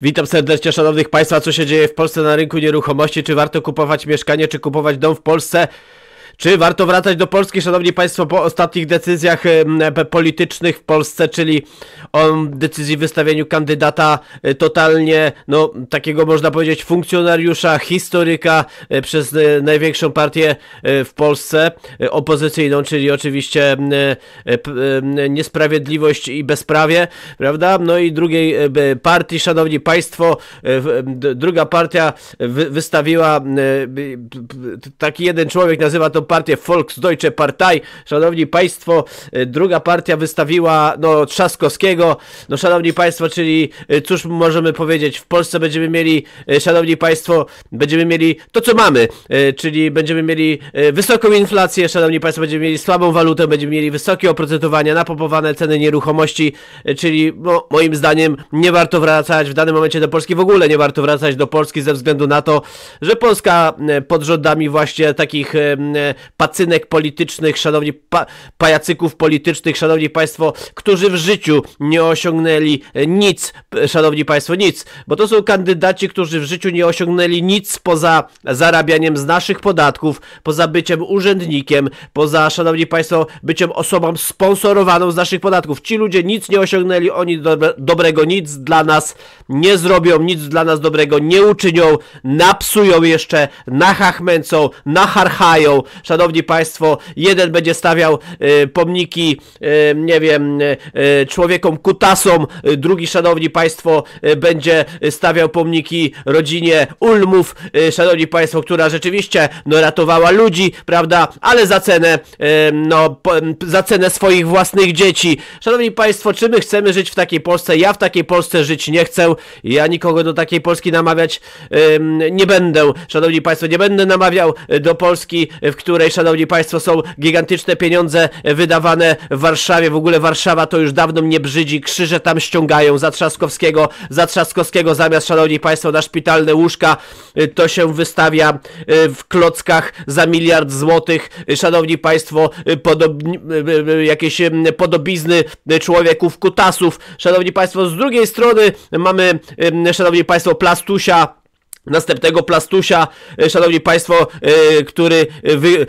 Witam serdecznie szanownych państwa, co się dzieje w Polsce na rynku nieruchomości, czy warto kupować mieszkanie, czy kupować dom w Polsce? Czy warto wracać do Polski, szanowni państwo, po ostatnich decyzjach politycznych w Polsce, czyli o decyzji wystawieniu kandydata e, totalnie, no, takiego można powiedzieć funkcjonariusza, historyka e, przez e, największą partię w Polsce, opozycyjną, czyli oczywiście niesprawiedliwość i bezprawie, prawda? No i drugiej partii, szanowni państwo, druga partia wystawiła, taki jeden człowiek nazywa to partię Volksdeutsche Partei. Szanowni Państwo, e, druga partia wystawiła no, Trzaskowskiego. No, Szanowni Państwo, czyli e, cóż możemy powiedzieć? W Polsce będziemy mieli, e, Szanowni Państwo, będziemy mieli to, co mamy, czyli będziemy mieli wysoką inflację, Szanowni Państwo, będziemy mieli słabą walutę, będziemy mieli wysokie oprocentowanie, napompowane ceny nieruchomości, czyli no, moim zdaniem nie warto wracać w danym momencie do Polski, w ogóle nie warto wracać do Polski ze względu na to, że Polska pod rządami właśnie takich pacynek politycznych, szanowni pa pajacyków politycznych, szanowni państwo, którzy w życiu nie osiągnęli e, nic, szanowni państwo, nic, bo to są kandydaci, którzy w życiu nie osiągnęli nic poza zarabianiem z naszych podatków, poza byciem urzędnikiem, poza, szanowni państwo, byciem osobą sponsorowaną z naszych podatków. Ci ludzie nic nie osiągnęli, oni do dobrego nic dla nas nie zrobią, nic dla nas dobrego nie uczynią, napsują jeszcze, nachachmęcą, nacharchają, szanowni państwo, jeden będzie stawiał y, pomniki, y, nie wiem, y, człowiekom kutasom, drugi, szanowni państwo, będzie stawiał pomniki rodzinie Ulmów, szanowni państwo, która rzeczywiście, no, ratowała ludzi, prawda, ale za cenę, no, za cenę swoich własnych dzieci. Szanowni państwo, czy my chcemy żyć w takiej Polsce? Ja w takiej Polsce żyć nie chcę, ja nikogo do takiej Polski namawiać nie będę, szanowni państwo, nie będę namawiał do Polski, w której szanowni państwo, są gigantyczne pieniądze wydawane w Warszawie. W ogóle Warszawa to już dawno mnie brzydzi. Krzyże tam ściągają za Trzaskowskiego, za Trzaskowskiego zamiast, szanowni państwo, na szpitalne łóżka y, to się wystawia y, w klockach za miliard złotych. Szanowni państwo, jakieś podobizny człowieków kutasów. Szanowni państwo, z drugiej strony mamy, szanowni państwo, plastusia następnego plastusia, e, szanowni państwo, e, który wy,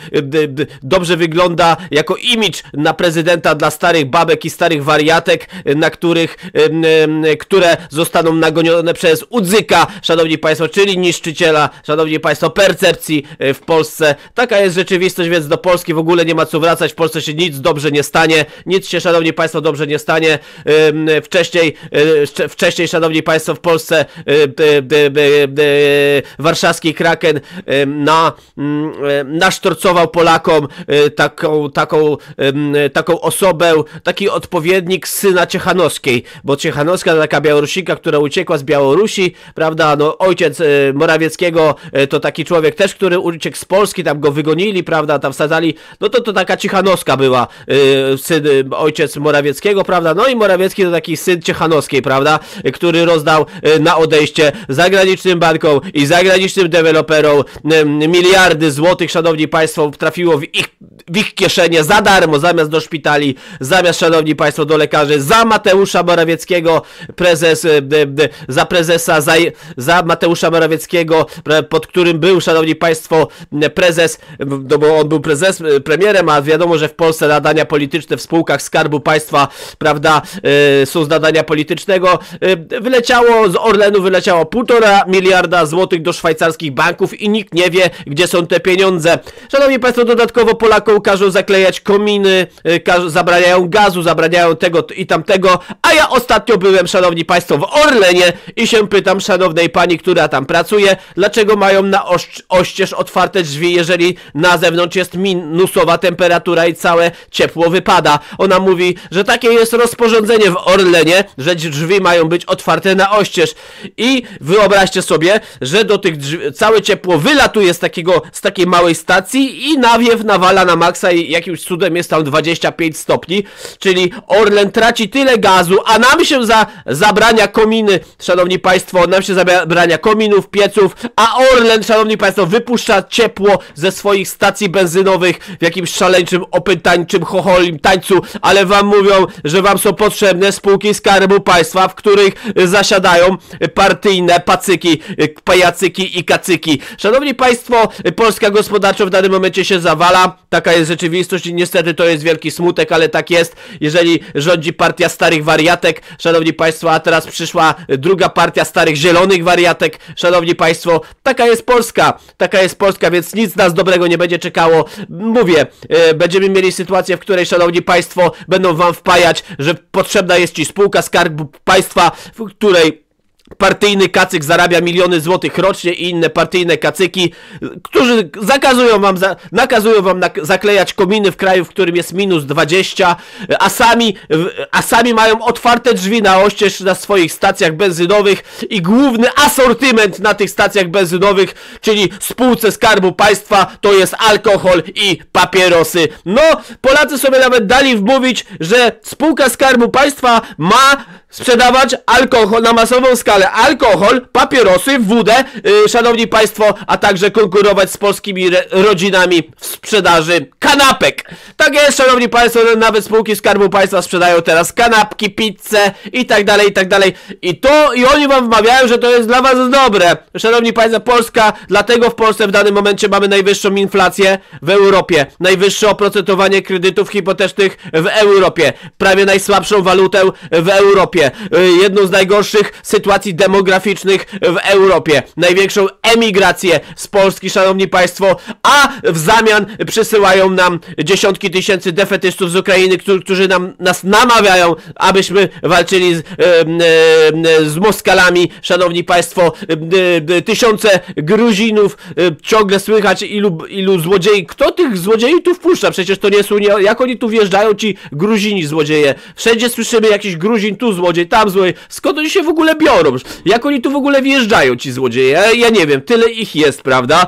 dobrze wygląda jako imidż na prezydenta dla starych babek i starych wariatek, na których, które zostaną nagonione przez Udzyka, szanowni państwo, czyli niszczyciela, szanowni państwo, percepcji e, w Polsce. Taka jest rzeczywistość, więc do Polski w ogóle nie ma co wracać, w Polsce się nic dobrze nie stanie, nic się, szanowni państwo, dobrze nie stanie. Wcześniej, wcześniej, szanowni państwo, w Polsce E, warszawski Kraken e, na, mm, e, nasztorcował Polakom taką, taką, taką osobę, taki odpowiednik syna Ciechanowskiej, bo Ciechanowska to taka Białorusika, która uciekła z Białorusi, prawda, no ojciec Morawieckiego to taki człowiek też, który uciekł z Polski, tam go wygonili, prawda, tam wsadzali, no to to taka Ciechanowska była, syn, ojciec Morawieckiego, prawda, no i Morawiecki to taki syn Ciechanowskiej, prawda, który rozdał na odejście zagranicznym bankom i zagranicznym deweloperom. Miliardy złotych, szanowni państwo, trafiło w ich, w ich kieszenie za darmo, zamiast do szpitali, zamiast, szanowni państwo, do lekarzy, za Mateusza Morawieckiego, prezes, za prezesa, za, za Mateusza Morawieckiego, pod którym był, szanowni państwo, prezes, no bo on był prezes, premierem, a wiadomo, że w Polsce nadania polityczne w spółkach Skarbu Państwa, prawda, e, są z nadania politycznego, e, wyleciało z Orlenu, wyleciało półtora miliarda złotych do szwajcarskich banków i nikt nie wie, gdzie są te pieniądze. Szanowni Państwo, dodatkowo Polakom każą zaklejać kominy, y, każ zabraniają gazu, zabraniają tego i tamtego, a ja ostatnio byłem, Szanowni Państwo, w Orlenie i się pytam szanownej pani, która tam pracuje, dlaczego mają na oś oścież otwarte drzwi, jeżeli na zewnątrz jest minusowa temperatura i całe ciepło wypada. Ona mówi, że takie jest rozporządzenie w Orlenie, że drzwi mają być otwarte na oścież. I wyobraźcie sobie, że do tych drzwi, całe ciepło wylatuje z takiego, z takiej małej stacji i nawiew nawala na maksa i jakimś cudem jest tam 25 stopni, czyli Orlen traci tyle gazu, a nam się za, zabrania kominy, szanowni państwo, nam się zabrania kominów, pieców, a Orlen, szanowni państwo, wypuszcza ciepło ze swoich stacji benzynowych w jakimś szaleńczym, opytańczym, chocholim tańcu, ale wam mówią, że wam są potrzebne spółki Skarbu Państwa, w których zasiadają partyjne pacyki, pajacyki i kacyki. Szanowni Państwo, Polska gospodarczo w danym momencie się zawala, taka jest rzeczywistość i niestety to jest wielki smutek, ale tak jest, jeżeli rządzi partia starych wariatek, szanowni państwo, a teraz przyszła druga partia starych zielonych wariatek, szanowni państwo, taka jest Polska, taka jest Polska, więc nic nas dobrego nie będzie czekało. Mówię, e, będziemy mieli sytuację, w której, szanowni państwo, będą wam wpajać, że potrzebna jest ci spółka Skarbu Państwa, w której partyjny kacyk zarabia miliony złotych rocznie i inne partyjne kacyki, którzy zakazują wam, za, nakazują wam nak zaklejać kominy w kraju, w którym jest minus 20, a sami, a sami mają otwarte drzwi na oścież na swoich stacjach benzynowych i główny asortyment na tych stacjach benzynowych, czyli spółce Skarbu Państwa, to jest alkohol i papierosy. No, Polacy sobie nawet dali wmówić, że spółka Skarbu Państwa ma sprzedawać alkohol na masową skalę. Alkohol, papierosy, wódę, yy, szanowni państwo, a także konkurować z polskimi rodzinami w sprzedaży kanapek. Tak jest, szanowni państwo, nawet spółki Skarbu Państwa sprzedają teraz kanapki, pizzę i tak dalej, i tak dalej. I to, i oni wam wmawiają, że to jest dla was dobre. Szanowni państwo, Polska, dlatego w Polsce w danym momencie mamy najwyższą inflację w Europie. Najwyższe oprocentowanie kredytów hipotecznych w Europie. Prawie najsłabszą walutę w Europie. Y, jedną z najgorszych sytuacji demograficznych w Europie, największą emigrację z Polski, szanowni państwo, a w zamian przysyłają nam dziesiątki tysięcy defetystów z Ukrainy, którzy nam, nas namawiają, abyśmy walczyli z, z Moskalami, szanowni państwo, tysiące Gruzinów, ciągle słychać ilu, ilu złodziei, kto tych złodziei tu wpuszcza? Przecież to nie są, jak oni tu wjeżdżają ci Gruzini złodzieje? Wszędzie słyszymy jakiś Gruzin tu złodziej, złodziej, tam złodziej. Skąd oni się w ogóle biorą? Jak oni tu w ogóle wjeżdżają, ci złodzieje? Ja, ja nie wiem, tyle ich jest, prawda?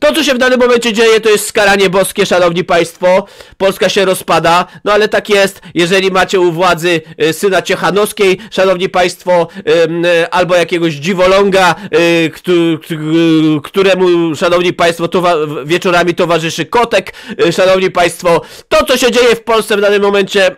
To, co się w danym momencie dzieje, to jest skaranie boskie, szanowni państwo. Polska się rozpada, no ale tak jest. Jeżeli macie u władzy y, syna Ciechanowskiej, szanowni państwo, y, albo jakiegoś dziwoląga, y, któremu, szanowni państwo, towa wieczorami towarzyszy kotek, szanowni państwo, to, co się dzieje w Polsce w danym momencie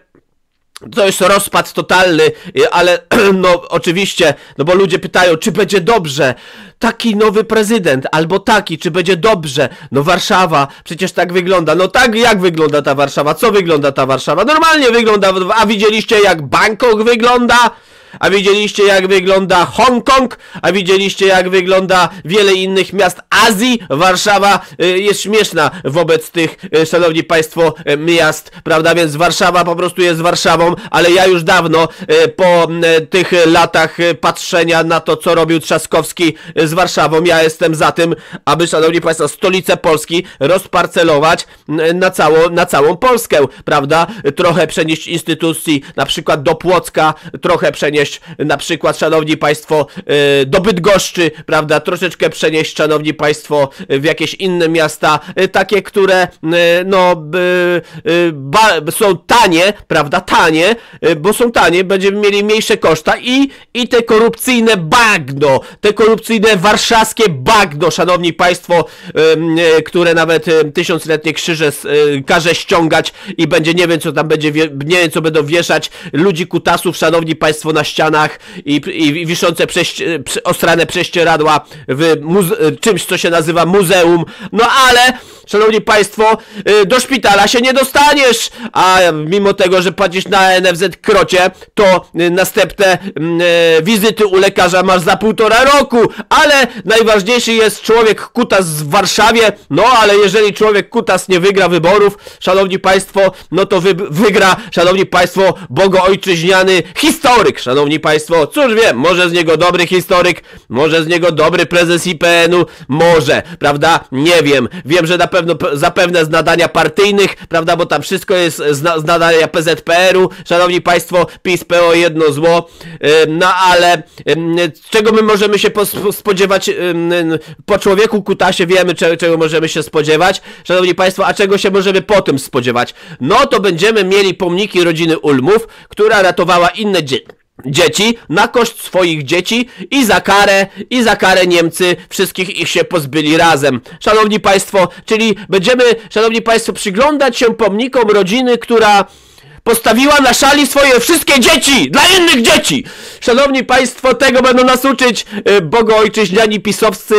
to jest rozpad totalny, ale no oczywiście, no bo ludzie pytają, czy będzie dobrze. Taki nowy prezydent, albo taki, czy będzie dobrze. No Warszawa, przecież tak wygląda. No tak, jak wygląda ta Warszawa? Co wygląda ta Warszawa? Normalnie wygląda, a widzieliście jak Bangkok wygląda? A widzieliście jak wygląda Hongkong, a widzieliście jak wygląda wiele innych miast Azji. Warszawa y, jest śmieszna wobec tych, y, szanowni państwo, y, miast, prawda? Więc Warszawa po prostu jest Warszawą, ale ja już dawno po tych latach patrzenia na to, co robił Trzaskowski z Warszawą, ja jestem za tym, aby, szanowni państwo, stolicę Polski rozparcelować na, cało, na całą Polskę, prawda? Trochę przenieść instytucji, na przykład do Płocka, trochę przenieść przenieść na przykład, szanowni państwo, e, do Bydgoszczy, prawda, troszeczkę przenieść, szanowni państwo, w jakieś inne miasta, e, takie, które, e, no, są tanie, prawda, tanie, bo są tanie, będziemy mieli mniejsze koszta i, i te korupcyjne bagno, te korupcyjne warszawskie bagno, szanowni państwo, które nawet tysiącletnie krzyże każe ściągać i będzie, nie wiem co tam będzie, nie wiem co będą wieszać, ludzi kutasów, szanowni państwo, na ścianach i, i wiszące prześ, ostrane prześcieradła w czymś, co się nazywa muzeum. No ale, szanowni państwo, y, do szpitala się nie dostaniesz, a mimo tego, że płacisz na NFZ krocie, to y, następne mm, y, wizyty u lekarza masz za półtora roku, ale najważniejszy jest człowiek kutas w Warszawie, no ale jeżeli człowiek kutas nie wygra wyborów, szanowni państwo, no to wy, wygra, szanowni państwo, bogoojczyźniany historyk, szanowni Państwo, cóż wiem, może z niego dobry historyk, może z niego dobry prezes IPN-u, może, prawda? Nie wiem. Wiem, że na zapewne, zapewne z nadania partyjnych, prawda, bo tam wszystko jest z, z nadania PZPR-u, szanowni państwo, PiS, PO, jedno zło, no ale czego my możemy się spodziewać po człowieku kutasie, wiemy czego możemy się spodziewać, szanowni państwo, a czego się możemy po tym spodziewać? No to będziemy mieli pomniki rodziny Ulmów, która ratowała inne dzieci dzieci na koszt swoich dzieci i za karę, i za karę Niemcy wszystkich ich się pozbyli razem. Szanowni Państwo, czyli będziemy, Szanowni Państwo, przyglądać się pomnikom rodziny, która Postawiła na szali swoje wszystkie dzieci! Dla innych dzieci! Szanowni Państwo, tego będą nas uczyć y, bogoojczyźniani pisowscy,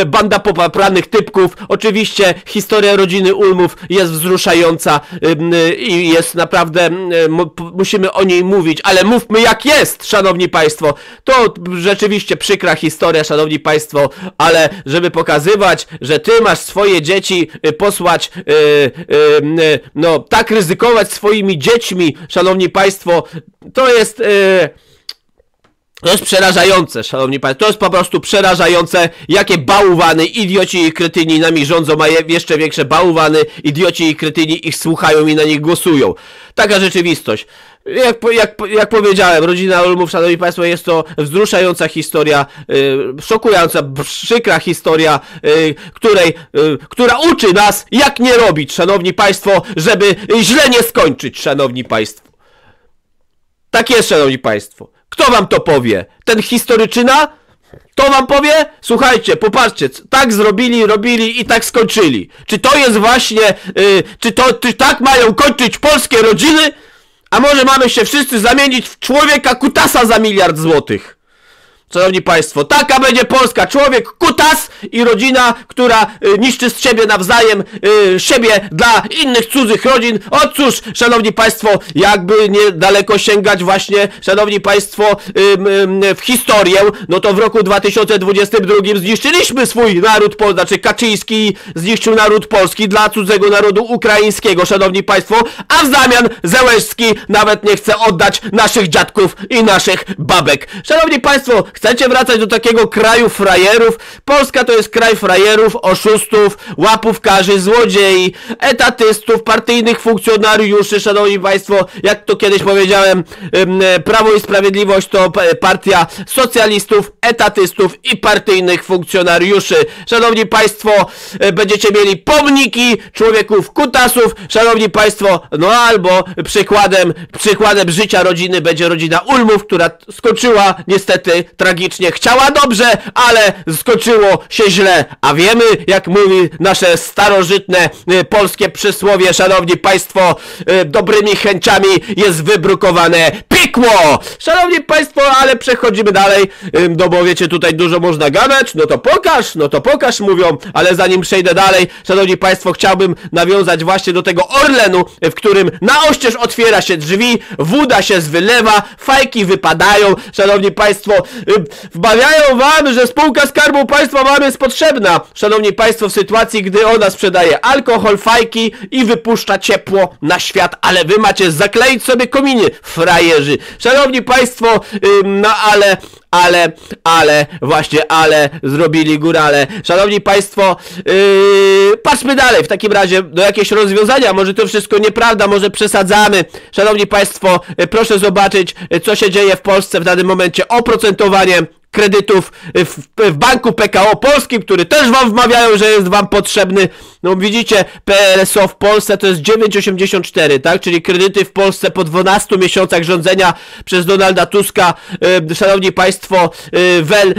y, banda popapranych typków. Oczywiście historia rodziny Ulmów jest wzruszająca y, i jest naprawdę, musimy o niej mówić, ale mówmy jak jest, Szanowni Państwo. To rzeczywiście przykra historia, Szanowni Państwo, ale żeby pokazywać, że Ty masz swoje dzieci posłać, no tak ryzykować swoje swoimi dziećmi, szanowni państwo, to jest... Yy, to jest przerażające, szanowni państwo, to jest po prostu przerażające, jakie bałwany, idioci i kretyni nami rządzą, a jeszcze większe bałwany, idioci i kretyni ich słuchają i na nich głosują. Taka rzeczywistość. Jak, jak, jak powiedziałem, rodzina Olmów, szanowni państwo, jest to wzruszająca historia, yy, szokująca, przykra historia, yy, której, yy, która uczy nas, jak nie robić, szanowni państwo, żeby źle nie skończyć, szanowni państwo. Tak jest, szanowni państwo. Kto wam to powie? Ten historyczyna? To wam powie? Słuchajcie, popatrzcie, tak zrobili, robili i tak skończyli. Czy to jest właśnie, yy, czy to, czy tak mają kończyć polskie rodziny? A może mamy się wszyscy zamienić w człowieka kutasa za miliard złotych? Szanowni Państwo, taka będzie Polska. Człowiek kutas i rodzina, która y, niszczy z siebie nawzajem y, siebie dla innych cudzych rodzin. O cóż, Szanowni Państwo, jakby niedaleko sięgać właśnie, Szanowni Państwo, y, w historię, no to w roku 2022 zniszczyliśmy swój naród polski, znaczy Kaczyński zniszczył naród polski dla cudzego narodu ukraińskiego, Szanowni Państwo, a w zamian Zełęski nawet nie chce oddać naszych dziadków i naszych babek. Szanowni Państwo, Chcecie wracać do takiego kraju frajerów? Polska to jest kraj frajerów, oszustów, łapówkarzy, złodziei, etatystów, partyjnych funkcjonariuszy, szanowni państwo, jak to kiedyś powiedziałem, Prawo i Sprawiedliwość to partia socjalistów, etatystów i partyjnych funkcjonariuszy. Szanowni państwo, e, będziecie mieli pomniki człowieków kutasów, szanowni państwo, no albo przykładem, przykładem życia rodziny będzie rodzina Ulmów, która skończyła niestety tragicznie. Chciała dobrze, ale skończyło się źle. A wiemy, jak mówi nasze starożytne y, polskie przysłowie, szanowni państwo, y, dobrymi chęciami jest wybrukowane piekło! Szanowni państwo, ale przechodzimy dalej, y, no bo wiecie, tutaj dużo można gadać, no to pokaż, no to pokaż, mówią, ale zanim przejdę dalej, szanowni państwo, chciałbym nawiązać właśnie do tego Orlenu, w którym na oścież otwiera się drzwi, woda się zwylewa, fajki wypadają, szanowni państwo, wmawiają wam, że spółka Skarbu Państwa wam jest potrzebna, szanowni państwo, w sytuacji, gdy ona sprzedaje alkohol, fajki i wypuszcza ciepło na świat, ale wy macie zakleić sobie kominy, frajerzy. Szanowni państwo, no ale ale, ale, właśnie, ale zrobili górale. Szanowni Państwo, yy, patrzmy dalej, w takim razie do jakieś rozwiązania, może to wszystko nieprawda, może przesadzamy. Szanowni Państwo, yy, proszę zobaczyć, yy, co się dzieje w Polsce w danym momencie. Oprocentowanie kredytów w, w, banku PKO Polskim, który też wam wmawiają, że jest wam potrzebny. No widzicie, PRSO w Polsce to jest 9,84, tak? Czyli kredyty w Polsce po 12 miesiącach rządzenia przez Donalda Tuska, szanowni państwo, e, wel,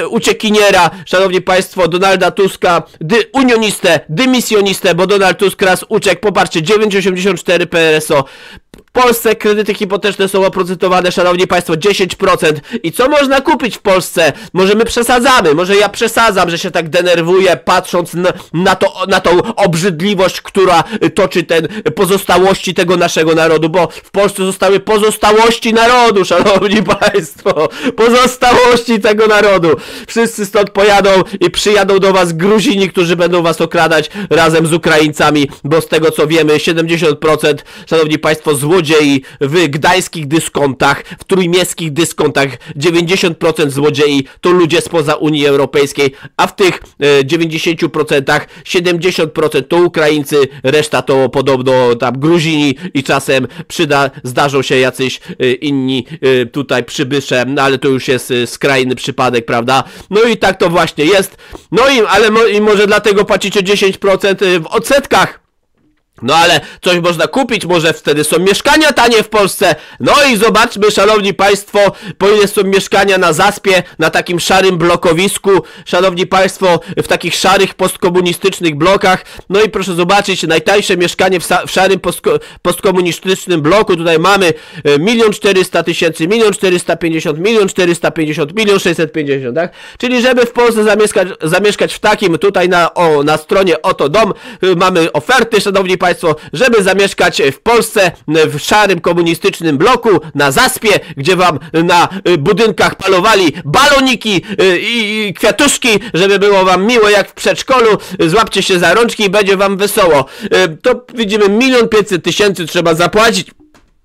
e, uciekiniera, szanowni państwo, Donalda Tuska, dy, unionistę, dymisjonistę, bo Donald Tusk raz uciekł, popatrzcie, 9,84 PRSO. W Polsce kredyty hipoteczne są oprocentowane, szanowni państwo, 10%. I co można kupić w Polsce? Może my przesadzamy, może ja przesadzam, że się tak denerwuję, patrząc na, na, to, na tą obrzydliwość, która toczy ten pozostałości tego naszego narodu, bo w Polsce zostały pozostałości narodu, szanowni państwo. Pozostałości tego narodu. Wszyscy stąd pojadą i przyjadą do was Gruzini, którzy będą was okradać razem z Ukraińcami, bo z tego co wiemy, 70% szanowni państwo, złodziejów złodziei w gdańskich dyskontach, w trójmiejskich dyskontach. 90% złodziei to ludzie spoza Unii Europejskiej, a w tych e, 90% 70% to Ukraińcy, reszta to podobno tam Gruzini i czasem przyda, zdarzą się jacyś e, inni e, tutaj przybysze, no ale to już jest e, skrajny przypadek, prawda? No i tak to właśnie jest. No i, ale mo, i może dlatego płacicie 10% e, w odsetkach. No ale coś można kupić, może wtedy są mieszkania tanie w Polsce. No i zobaczmy, szanowni państwo, po ile są mieszkania na zaspie, na takim szarym blokowisku, szanowni państwo, w takich szarych postkomunistycznych blokach. No i proszę zobaczyć, najtańsze mieszkanie w, w szarym postko postkomunistycznym bloku. Tutaj mamy e, milion czterysta tysięcy, milion czterysta pięćdziesiąt, milion czterysta pięćdziesiąt, milion sześćset pięćdziesiąt, tak? Czyli żeby w Polsce zamieszkać, zamieszkać w takim, tutaj na, o, na stronie Oto Dom, y, mamy oferty, szanowni państwo, Państwo, żeby zamieszkać w Polsce w szarym komunistycznym bloku na zaspie, gdzie wam na y, budynkach palowali baloniki y, i kwiatuszki, żeby było wam miło jak w przedszkolu, złapcie się za rączki i będzie wam wesoło. Y, to widzimy milion pięćset tysięcy trzeba zapłacić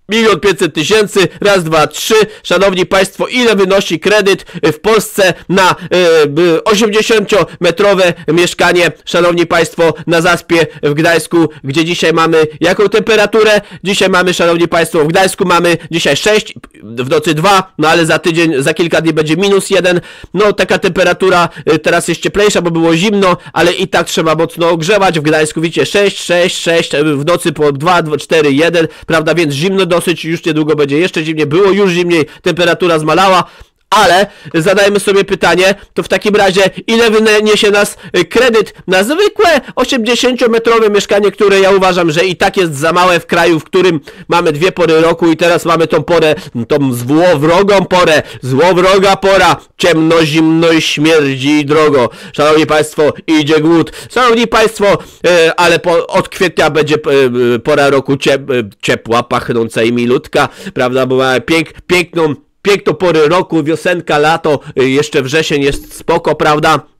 Milion pięćset tysięcy, raz, dwa, trzy. Szanowni Państwo, ile wynosi kredyt w Polsce na y, 80-metrowe mieszkanie, Szanowni Państwo, na Zaspie w Gdańsku, gdzie dzisiaj mamy jaką temperaturę? Dzisiaj mamy, Szanowni Państwo, w Gdańsku mamy dzisiaj 6, w nocy 2, no ale za tydzień, za kilka dni będzie minus 1. No taka temperatura y, teraz jest cieplejsza, bo było zimno, ale i tak trzeba mocno ogrzewać. W Gdańsku widzicie 6, 6, 6, w nocy po 2, 2 4, 1, prawda, więc zimno do dosyć, już niedługo będzie jeszcze zimniej, było już zimniej, temperatura zmalała, ale zadajmy sobie pytanie, to w takim razie ile wyniesie nas y, kredyt na zwykłe 80-metrowe mieszkanie, które ja uważam, że i tak jest za małe w kraju, w którym mamy dwie pory roku i teraz mamy tą porę, tą złowrogą porę, złowroga pora, ciemno, zimno i śmierdzi drogo. Szanowni Państwo, idzie głód. Szanowni Państwo, e, ale po, od kwietnia będzie e, pora roku ciep, ciepła, pachnąca i milutka, prawda, bo mamy pięk, piękną piękno pory roku, wiosenka, lato, y, jeszcze wrzesień jest spoko, prawda?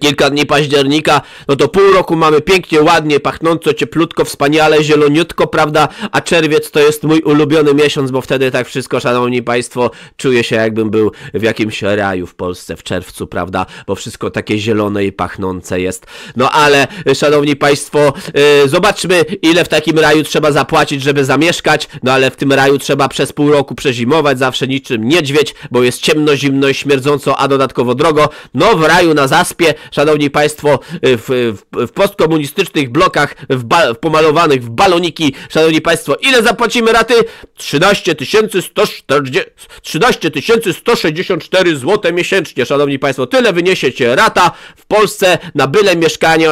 Kilka dni października, no to pół roku mamy pięknie, ładnie, pachnąco, cieplutko, wspaniale, zieloniutko, prawda? A czerwiec to jest mój ulubiony miesiąc, bo wtedy tak wszystko, szanowni państwo, czuję się jakbym był w jakimś raju w Polsce w czerwcu, prawda? Bo wszystko takie zielone i pachnące jest. No ale, szanowni państwo, yy, zobaczmy, ile w takim raju trzeba zapłacić, żeby zamieszkać, no ale w tym raju trzeba przez pół roku przezimować, zawsze niczym niedźwiedź, bo jest ciemno, zimno i śmierdząco, a dodatkowo drogo. No w raju na zaspie szanowni państwo, w, w, w postkomunistycznych blokach w pomalowanych w baloniki, szanowni państwo, ile zapłacimy raty? 13 140, 13 164 zł miesięcznie, szanowni państwo, tyle wyniesie cię rata w Polsce na byle mieszkanie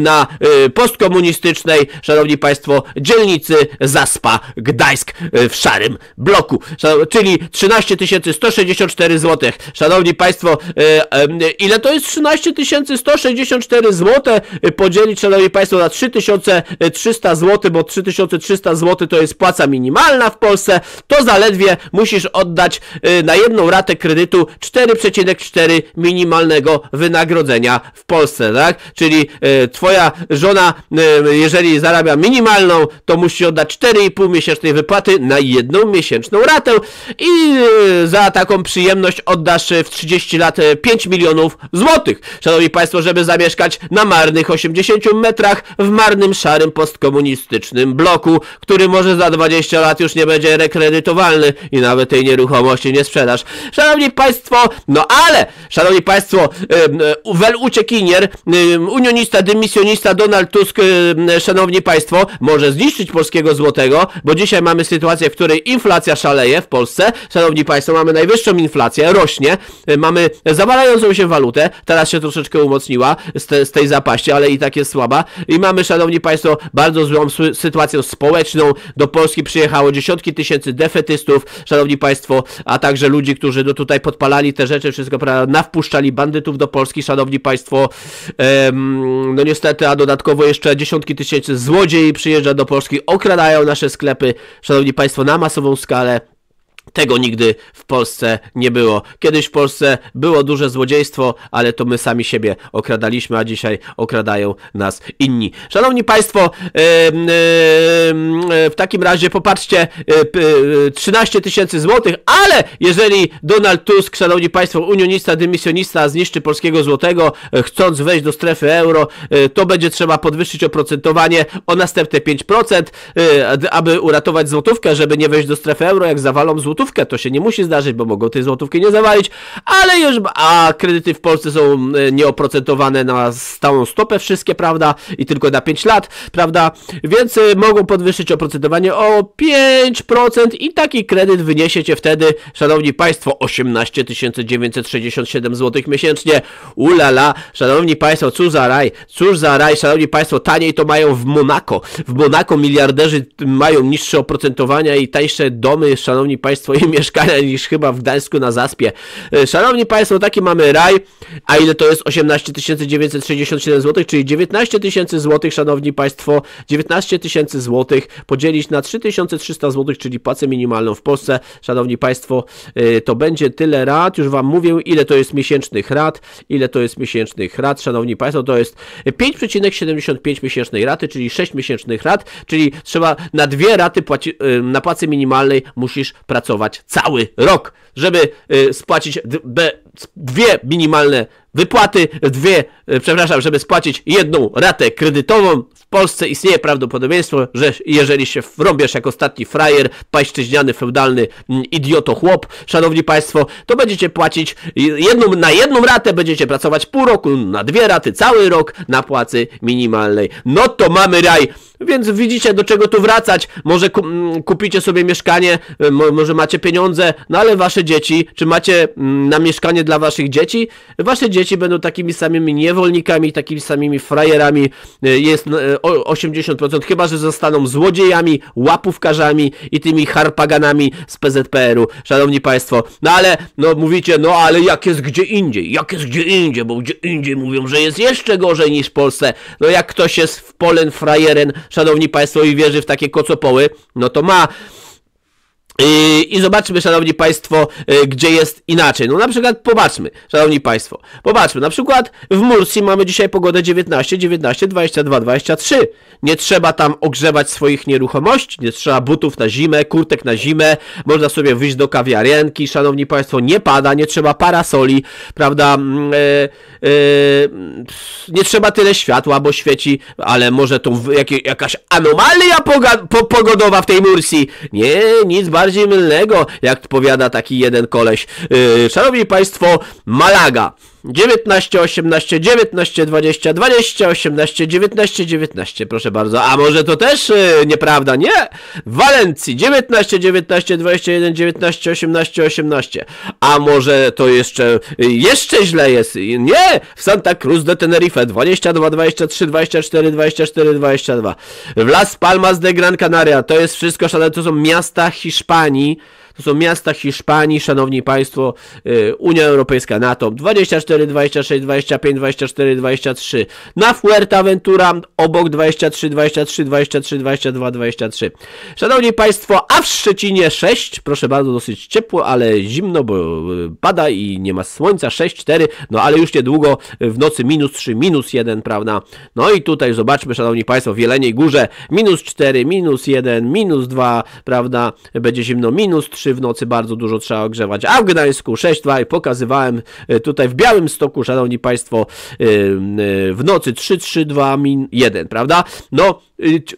na y, postkomunistycznej, szanowni państwo, dzielnicy Zaspa, Gdańsk y, w szarym bloku, czyli 13 164 zł. Szanowni państwo, y, ile to jest 13 tysięcy 3164 zł podzielić, szanowni państwo, na 3300 zł, bo 3300 zł to jest płaca minimalna w Polsce, to zaledwie musisz oddać y, na jedną ratę kredytu 4,4 minimalnego wynagrodzenia w Polsce, tak? Czyli y, twoja żona, y, jeżeli zarabia minimalną, to musi oddać 4,5 miesięcznej wypłaty na jedną miesięczną ratę i za taką przyjemność oddasz w 30 lat 5 milionów złotych. Szanowni szanowni państwo, żeby zamieszkać na marnych 80 metrach w marnym, szarym, postkomunistycznym bloku, który może za 20 lat już nie będzie rekredytowalny i nawet tej nieruchomości nie sprzedasz. Szanowni państwo, no ale, szanowni państwo, wel uciekinier, unionista, dymisjonista Donald Tusk, szanowni państwo, może zniszczyć polskiego złotego, bo dzisiaj mamy sytuację, w której inflacja szaleje w Polsce. Szanowni państwo, mamy najwyższą inflację, rośnie, mamy zawalającą się walutę, teraz się troszeczkę troszeczkę umocniła z, te, z tej zapaści, ale i tak jest słaba. I mamy, szanowni państwo, bardzo złą sytuację społeczną. Do Polski przyjechało dziesiątki tysięcy defetystów, szanowni państwo, a także ludzi, którzy do tutaj podpalali te rzeczy, wszystko, prawda, nawpuszczali bandytów do Polski, szanowni państwo. Ehm, no niestety, a dodatkowo jeszcze dziesiątki tysięcy złodziei przyjeżdża do Polski, okradają nasze sklepy, szanowni państwo, na masową skalę. Tego nigdy w Polsce nie było. Kiedyś w Polsce było duże złodziejstwo, ale to my sami siebie okradaliśmy, a dzisiaj okradają nas inni. Szanowni Państwo, w takim razie popatrzcie, 13 tysięcy złotych, ale jeżeli Donald Tusk, Szanowni Państwo, unionista, dymisjonista zniszczy polskiego złotego, e, chcąc wejść do strefy euro, e, to będzie trzeba podwyższyć oprocentowanie o następne 5%, e, aby uratować złotówkę, żeby nie wejść do strefy euro, jak zawalą złotówkę złotówkę. To się nie musi zdarzyć, bo mogą tej złotówki nie zawalić, ale już, a kredyty w Polsce są e, nieoprocentowane na stałą stopę wszystkie, prawda, i tylko na 5 lat, prawda, więc e, mogą podwyższyć oprocentowanie o 5% i taki kredyt wyniesiecie wtedy, szanowni państwo, 18 967 zł miesięcznie. Ulala, szanowni państwo, cóż za raj, cóż za raj, szanowni państwo, taniej to mają w Monako. W Monako miliarderzy mają niższe oprocentowania i tańsze domy, szanowni państwo, swoje mieszkania niż chyba w Gdańsku na Zaspie. E, szanowni Państwo, taki mamy raj. A ile to jest? 18 967 zł, czyli 19 tysięcy złotych, Szanowni Państwo. 19 tysięcy złotych podzielić na 3300 zł, czyli płacę minimalną w Polsce. Szanowni Państwo, e, to będzie tyle rat. Już Wam mówię, ile to jest miesięcznych rat. Ile to jest miesięcznych rat, Szanowni Państwo, to jest 5,75 miesięcznej raty, czyli 6 miesięcznych rat, czyli trzeba na dwie raty płaci, e, na płacy minimalnej musisz pracować pracować cały rok, żeby y, spłacić dwie minimalne wypłaty, dwie, y, przepraszam, żeby spłacić jedną ratę kredytową. W Polsce istnieje prawdopodobieństwo, że jeżeli się wrąbiesz jak ostatni frajer, pańszczyźniany, feudalny mm, idioto chłop, szanowni państwo, to będziecie płacić jedną, na jedną ratę będziecie pracować pół roku, na dwie raty cały rok na płacy minimalnej. No to mamy raj. Więc widzicie, do czego tu wracać. Może mm, kupicie sobie mieszkanie, y, może macie pieniądze, no ale wasze dzieci, czy macie mm, na mieszkanie dla waszych dzieci? Wasze dzieci będą takimi samymi niewolnikami, takimi samymi frajerami. Y, jest 80%, y, chyba że zostaną złodziejami, łapówkarzami i tymi harpaganami z PZPR-u. Szanowni Państwo, no ale, no mówicie, no ale jak jest gdzie indziej? Jak jest gdzie indziej? Bo gdzie indziej mówią, że jest jeszcze gorzej niż w Polsce. No jak ktoś jest w Polen frajeren, szanowni państwo, i wierzy w takie kocopoły, no to ma i zobaczmy, szanowni państwo, y, gdzie jest inaczej. No na przykład popatrzmy, szanowni państwo, popatrzmy, na przykład w Mursi mamy dzisiaj pogodę 19, 19, 22, 23. Nie trzeba tam ogrzewać swoich nieruchomości, nie trzeba butów na zimę, kurtek na zimę, można sobie wyjść do kawiarenki, szanowni państwo, nie pada, nie trzeba parasoli, prawda, yy, yy, nie trzeba tyle światła, bo świeci, ale może to jakaś anomalia pogodowa w tej Mursi. Nie, nic bardziej bardziej mylnego, jak powiada taki jeden koleś. Yy, szanowni Państwo, Malaga. 19, 18, 19, 20, 20, 18, 19, 19, proszę bardzo. A może to też yy, nieprawda? Nie! W Walencji 19, 19, 21, 19, 18, 18. A może to jeszcze, yy, jeszcze źle jest? Nie! W Santa Cruz de Tenerife 22, 23, 24, 24, 22. W Las Palmas de Gran Canaria to jest wszystko, szanowni, to są miasta Hiszpanii. To są miasta Hiszpanii, szanowni państwo, y, Unia Europejska, NATO 24, 26, 25, 24, 23. Na Fuerteventura obok 23, 23, 23, 22, 23. Szanowni państwo, a w Szczecinie 6, proszę bardzo, dosyć ciepło, ale zimno, bo y, pada i nie ma słońca, 6, 4, no ale już niedługo w nocy minus 3, minus 1, prawda? No i tutaj zobaczmy, szanowni państwo, w Jeleniej Górze minus 4, minus 1, minus 2, prawda? Będzie zimno, minus 3, 3 w nocy bardzo dużo trzeba ogrzewać, a w Gdańsku 6,2 i pokazywałem e, tutaj w Białym Stoku, szanowni państwo, e, e, w nocy 3, 3, 2, min 1, prawda? No,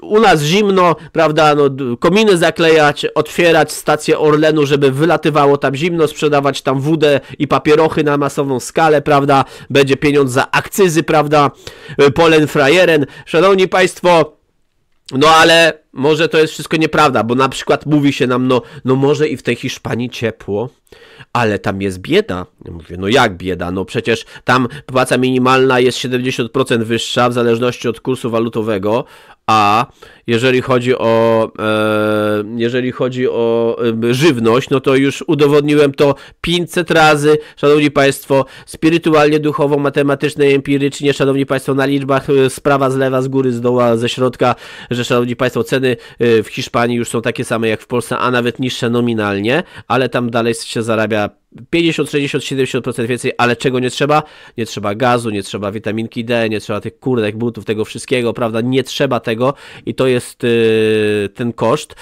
u nas zimno, prawda, no, kominy zaklejać, otwierać stację Orlenu, żeby wylatywało tam zimno, sprzedawać tam wódę i papierochy na masową skalę, prawda, będzie pieniądz za akcyzy, prawda, Polen frajeren. Szanowni Państwo, no ale może to jest wszystko nieprawda, bo na przykład mówi się nam, no, no może i w tej Hiszpanii ciepło, ale tam jest bieda. Ja mówię, no jak bieda? No przecież tam płaca minimalna jest 70% wyższa w zależności od kursu walutowego, a jeżeli chodzi o, e, jeżeli chodzi o e, żywność, no to już udowodniłem to 500 razy, szanowni państwo, spirytualnie, duchowo, matematycznie, empirycznie, szanowni państwo, na liczbach e, sprawa z lewa, z góry, z doła, ze środka, że szanowni państwo, ceny e, w Hiszpanii już są takie same jak w Polsce, a nawet niższe nominalnie, ale tam dalej się zarabia 50, 60, 70% więcej, ale czego nie trzeba? Nie trzeba gazu, nie trzeba witaminki D, nie trzeba tych kurdek, butów, tego wszystkiego, prawda? Nie trzeba tego i to jest yy, ten koszt,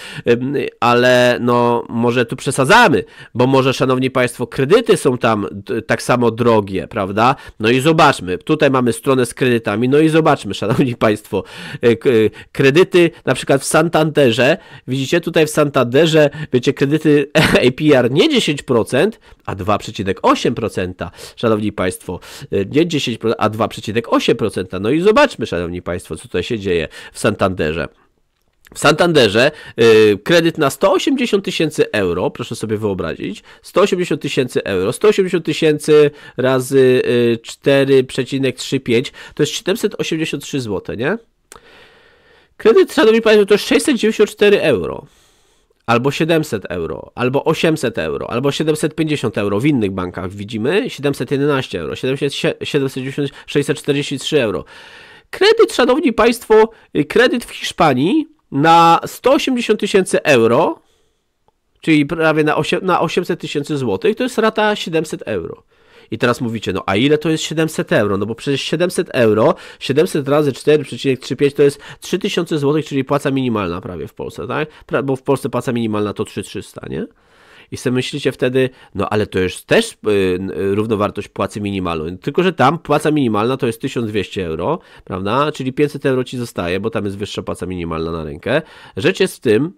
ale no może tu przesadzamy, bo może, szanowni państwo, kredyty są tam tak samo drogie, prawda? No i zobaczmy, tutaj mamy stronę z kredytami, no i zobaczmy, szanowni państwo, yy, kredyty na przykład w Santanderze, widzicie tutaj w Santanderze, wiecie, kredyty APR nie 10%, a 2,8%. Szanowni Państwo, y, nie 10%, a 2,8%. No i zobaczmy, Szanowni Państwo, co tutaj się dzieje w Santanderze. W Santanderze y, kredyt na 180 tysięcy euro, proszę sobie wyobrazić, 180 tysięcy euro, 180 tysięcy razy y, 4,35 to jest 783 zł, nie? Kredyt, szanowni państwo, to jest 694 euro albo 700 euro, albo 800 euro, albo 750 euro w innych bankach widzimy 711 euro, 790, 643 euro. Kredyt, szanowni państwo, kredyt w Hiszpanii na 180 tysięcy euro, czyli prawie na, 8, na 800 tysięcy złotych, to jest rata 700 euro. I teraz mówicie, no a ile to jest 700 euro? No bo przecież 700 euro, 700 razy 4,35 to jest 3000 zł, czyli płaca minimalna prawie w Polsce, tak? Bo w Polsce płaca minimalna to 3300, nie? I sobie myślicie wtedy, no ale to jest też yy, równowartość płacy minimalnej. Tylko, że tam płaca minimalna to jest 1200 euro, prawda? Czyli 500 euro ci zostaje, bo tam jest wyższa płaca minimalna na rękę. Rzecz jest w tym,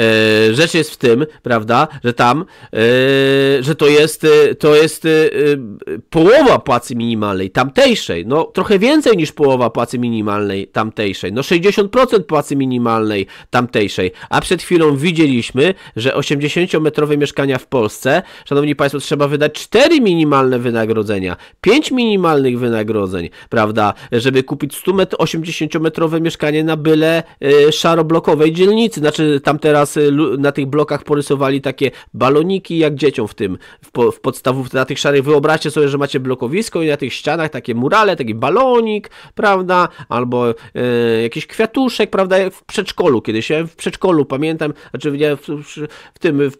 E, rzecz jest w tym, prawda, że tam, e, że to jest, e, to jest połowa płacy minimalnej, tamtejszej, no trochę więcej niż połowa płacy minimalnej tamtejszej, no 60% płacy minimalnej tamtejszej, a przed chwilą widzieliśmy, że 80-metrowe mieszkania w Polsce, szanowni państwo, trzeba wydać 4 minimalne wynagrodzenia, 5 minimalnych wynagrodzeń, prawda, żeby kupić 100 80-metrowe mieszkanie na byle szaroblokowej dzielnicy, znaczy tam teraz na tych blokach porysowali takie baloniki jak dzieciom w tym, w, w podstawówce, na tych szarych, wyobraźcie sobie, że macie blokowisko i na tych ścianach takie murale, taki balonik, prawda, albo e, jakiś kwiatuszek, prawda, w przedszkolu kiedyś, ja w przedszkolu pamiętam, znaczy nie, w, w, tym, w,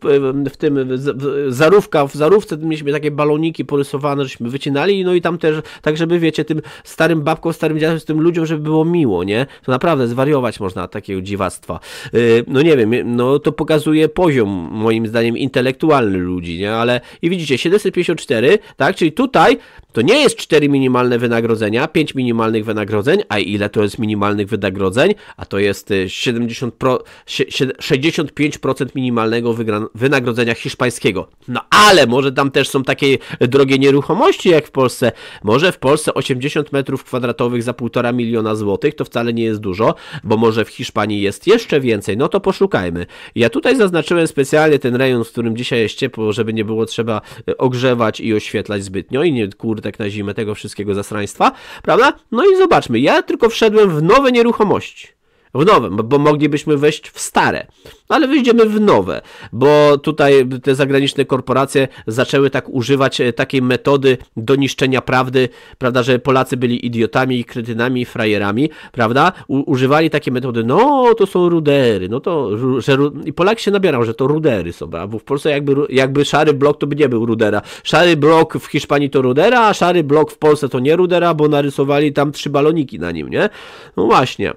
w tym w, zarówka, w zarówce mieliśmy takie baloniki porysowane, żeśmy wycinali, no i tam też, tak żeby wiecie, tym starym babkom, starym dziadom, tym ludziom, żeby było miło, nie, to naprawdę zwariować można takiego dziwactwa. E, no nie wiem, no to pokazuje poziom, moim zdaniem, intelektualny ludzi, nie? Ale i widzicie, 754, tak? Czyli tutaj to nie jest 4 minimalne wynagrodzenia, 5 minimalnych wynagrodzeń, a ile to jest minimalnych wynagrodzeń? A to jest 70 y, pro, 65% minimalnego wynagrodzenia hiszpańskiego. No ale może tam też są takie drogie nieruchomości jak w Polsce. Może w Polsce 80 metrów kwadratowych za 1,5 miliona złotych to wcale nie jest dużo, bo może w Hiszpanii jest jeszcze więcej. No to poszukajmy. Ja tutaj zaznaczyłem specjalnie ten rejon, w którym dzisiaj jest ciepło, żeby nie było trzeba e, ogrzewać i oświetlać zbytnio i nie kurtek na zimę tego wszystkiego zasraństwa, prawda? No i zobaczmy, ja tylko wszedłem w nowe nieruchomości w nowym, bo moglibyśmy wejść w stare, ale wyjdziemy w nowe, bo tutaj te zagraniczne korporacje zaczęły tak używać e, takiej metody do niszczenia prawdy, prawda, że Polacy byli idiotami, kretynami, frajerami, prawda, U używali takie metody, no to są rudery, no to, że i Polak się nabierał, że to rudery są, bo w Polsce jakby, jakby szary blok to by nie był rudera, szary blok w Hiszpanii to rudera, a szary blok w Polsce to nie rudera, bo narysowali tam trzy baloniki na nim, nie, no właśnie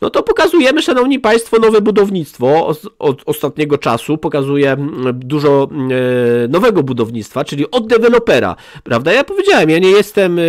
no to pokazujemy, szanowni państwo, nowe budownictwo od ostatniego czasu, pokazuje mm, dużo e, nowego budownictwa, czyli od dewelopera, prawda? Ja powiedziałem, ja nie jestem e,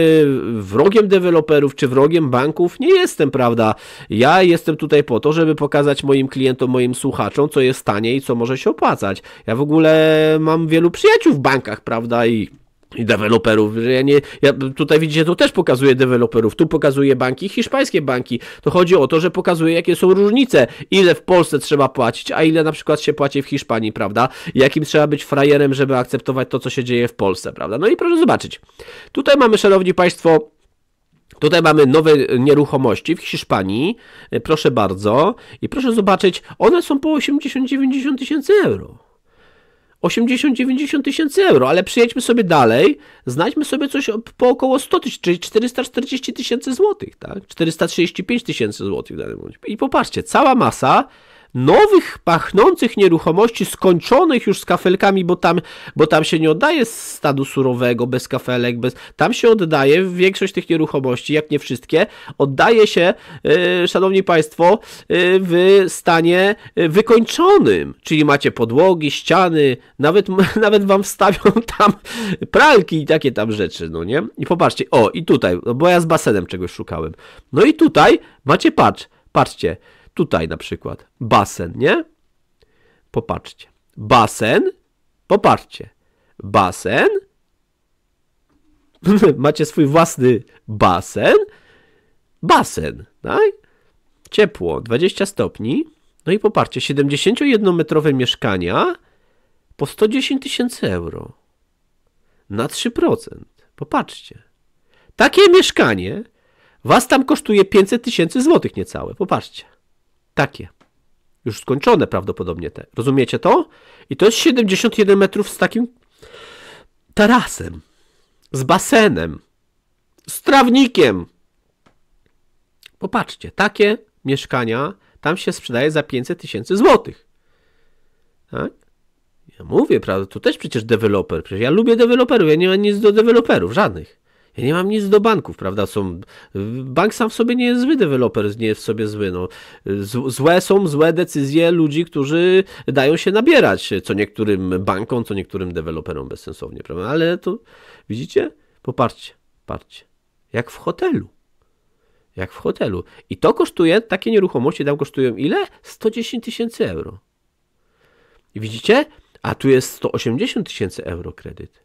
wrogiem deweloperów czy wrogiem banków, nie jestem, prawda? Ja jestem tutaj po to, żeby pokazać moim klientom, moim słuchaczom, co jest tanie i co może się opłacać. Ja w ogóle mam wielu przyjaciół w bankach, prawda? I i deweloperów. Ja nie, ja tutaj widzicie, tu też pokazuje deweloperów, tu pokazuje banki, hiszpańskie banki. To chodzi o to, że pokazuje, jakie są różnice, ile w Polsce trzeba płacić, a ile na przykład się płaci w Hiszpanii, prawda? Jakim trzeba być frajerem, żeby akceptować to, co się dzieje w Polsce, prawda? No i proszę zobaczyć. Tutaj mamy, szanowni państwo, Tutaj mamy nowe nieruchomości w Hiszpanii, proszę bardzo, i proszę zobaczyć, one są po 80-90 tysięcy euro. 80-90 tysięcy euro, ale przyjedźmy sobie dalej, znajdźmy sobie coś po około 100 tysięcy, czyli 440 tysięcy złotych, tak? 435 tysięcy złotych w danym momencie. I popatrzcie, cała masa nowych, pachnących nieruchomości, skończonych już z kafelkami, bo tam, bo tam się nie oddaje stadu surowego, bez kafelek, bez, tam się oddaje, większość tych nieruchomości, jak nie wszystkie, oddaje się, yy, szanowni państwo, yy, w stanie yy, wykończonym, czyli macie podłogi, ściany, nawet, nawet wam wstawią tam pralki i takie tam rzeczy, no nie? I popatrzcie, o i tutaj, bo ja z basenem czegoś szukałem, no i tutaj macie, patrz, patrzcie, Tutaj na przykład basen, nie? Popatrzcie. Basen, popatrzcie. Basen. Macie swój własny basen. Basen, tak? Ciepło, 20 stopni. No i popatrzcie, 71-metrowe mieszkania po 110 tysięcy euro. Na 3%. Popatrzcie. Takie mieszkanie was tam kosztuje 500 tysięcy złotych niecałe. Popatrzcie. Takie. Już skończone prawdopodobnie te. Rozumiecie to? I to jest 71 metrów z takim tarasem, z basenem, z trawnikiem. Popatrzcie, takie mieszkania tam się sprzedaje za 500 tysięcy złotych. Tak? Ja mówię, prawda, tu też przecież deweloper. Przecież ja lubię deweloperów, ja nie mam nic do deweloperów, żadnych. Ja nie mam nic do banków, prawda? Są, bank sam w sobie nie jest zły, deweloper nie jest w sobie zły. No. Złe są złe decyzje ludzi, którzy dają się nabierać co niektórym bankom, co niektórym deweloperom bezsensownie, prawda? Ale to widzicie? Popatrzcie, patrzcie. Jak w hotelu. Jak w hotelu. I to kosztuje, takie nieruchomości tam kosztują ile? 110 tysięcy euro. I widzicie? A tu jest 180 tysięcy euro kredyt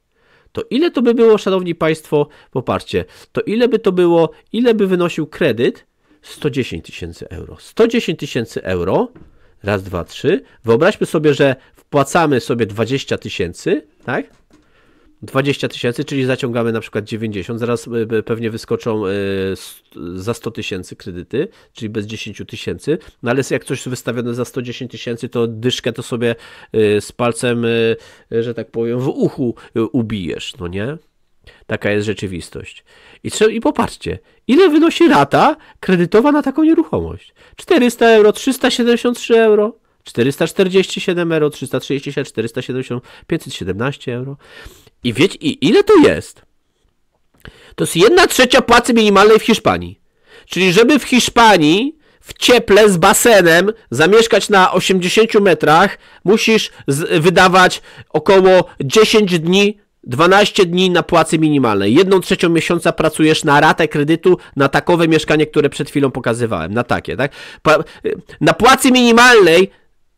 to ile to by było, szanowni państwo, popatrzcie, to ile by to było, ile by wynosił kredyt? 110 tysięcy euro. 110 tysięcy euro, raz, dwa, trzy. Wyobraźmy sobie, że wpłacamy sobie 20 tysięcy, tak? 20 tysięcy, czyli zaciągamy na przykład 90, zaraz e, pewnie wyskoczą e, za 100 tysięcy kredyty, czyli bez 10 tysięcy, no ale jak coś wystawione za 110 tysięcy, to dyszkę to sobie e, z palcem, że tak powiem, w uchu ubijesz, no nie? Taka jest rzeczywistość. I, trzeba, I popatrzcie, ile wynosi rata kredytowa na taką nieruchomość? 400 euro, 373 euro, 447 euro, 337, 470, 517 euro. I wiecie, i ile to jest? To jest jedna trzecia płacy minimalnej w Hiszpanii. Czyli żeby w Hiszpanii w cieple z basenem zamieszkać na 80 metrach, musisz wydawać około 10 dni 12 dni na płacy minimalnej. Jedną trzecią miesiąca pracujesz na ratę kredytu na takowe mieszkanie, które przed chwilą pokazywałem. Na takie, tak? Na płacy minimalnej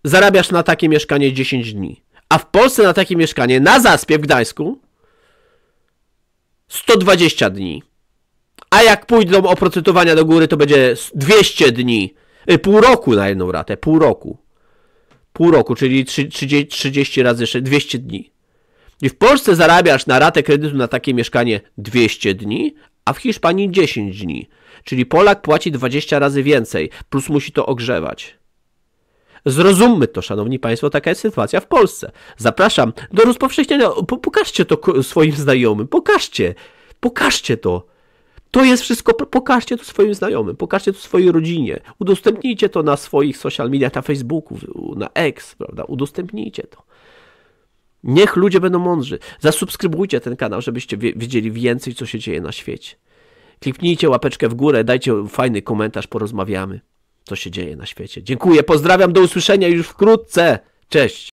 zarabiasz na takie mieszkanie 10 dni. A w Polsce na takie mieszkanie na zaspie w Gdańsku 120 dni. A jak pójdą oprocentowania do góry, to będzie 200 dni. Y, pół roku na jedną ratę. Pół roku. Pół roku, czyli 30, 30 razy 200 dni. I w Polsce zarabiasz na ratę kredytu na takie mieszkanie 200 dni, a w Hiszpanii 10 dni. Czyli Polak płaci 20 razy więcej, plus musi to ogrzewać. Zrozummy to, szanowni państwo, taka jest sytuacja w Polsce. Zapraszam do rozpowszechniania. Pokażcie to swoim znajomym. Pokażcie. Pokażcie to. To jest wszystko, pokażcie to swoim znajomym, pokażcie to swojej rodzinie, udostępnijcie to na swoich social mediach, na Facebooku, na X, prawda? Udostępnijcie to. Niech ludzie będą mądrzy. Zasubskrybujcie ten kanał, żebyście wiedzieli więcej, co się dzieje na świecie. Kliknijcie łapeczkę w górę, dajcie fajny komentarz, porozmawiamy co się dzieje na świecie. Dziękuję, pozdrawiam, do usłyszenia już wkrótce. Cześć.